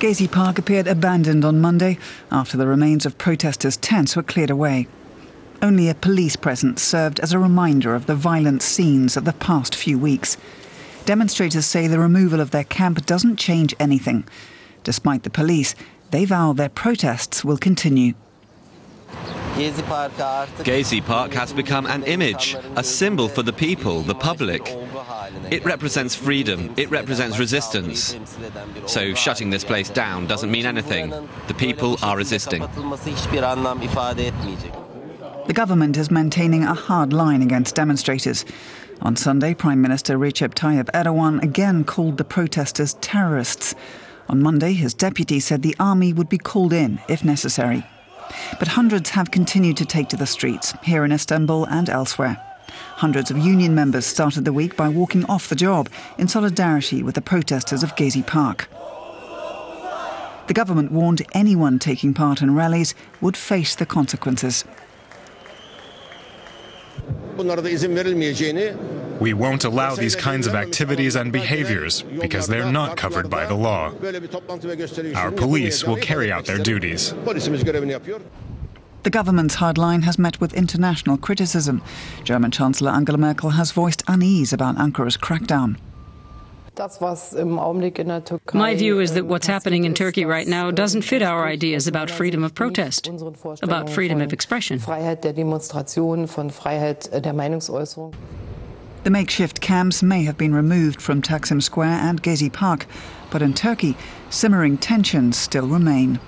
Gezi Park appeared abandoned on Monday after the remains of protesters' tents were cleared away. Only a police presence served as a reminder of the violent scenes of the past few weeks. Demonstrators say the removal of their camp doesn't change anything. Despite the police, they vow their protests will continue. Gezi Park has become an image, a symbol for the people, the public. It represents freedom, it represents resistance. So shutting this place down doesn't mean anything. The people are resisting. The government is maintaining a hard line against demonstrators. On Sunday, Prime Minister Recep Tayyip Erdogan again called the protesters terrorists. On Monday, his deputy said the army would be called in if necessary. But hundreds have continued to take to the streets, here in Istanbul and elsewhere. Hundreds of union members started the week by walking off the job in solidarity with the protesters of Gezi Park. The government warned anyone taking part in rallies would face the consequences. We won't allow these kinds of activities and behaviors because they're not covered by the law. Our police will carry out their duties. The government's hard line has met with international criticism. German Chancellor Angela Merkel has voiced unease about Ankara's crackdown. My view is that what's happening in Turkey right now doesn't fit our ideas about freedom of protest, about freedom of expression. The makeshift camps may have been removed from Taksim Square and Gezi Park, but in Turkey, simmering tensions still remain.